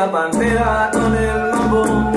la pantera con el lobo.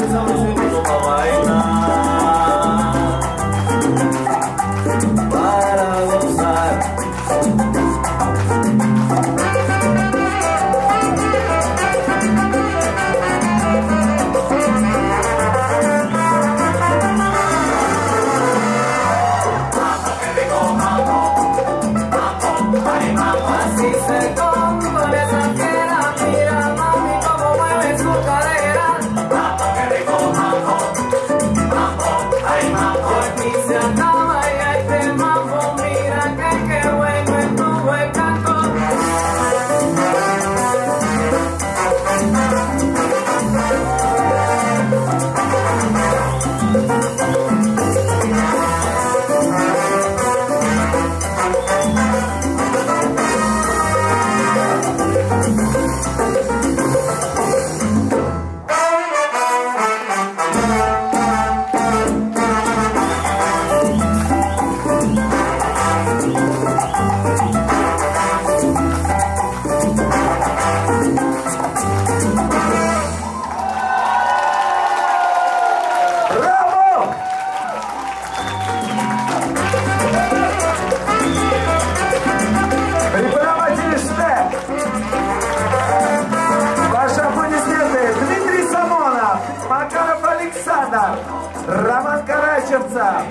Роман Карачевца.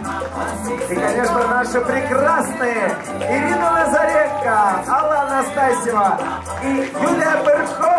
И, конечно, наши прекрасные Ирина Назаренко, Алла Анастасьева и Юлия Берхова. Воу!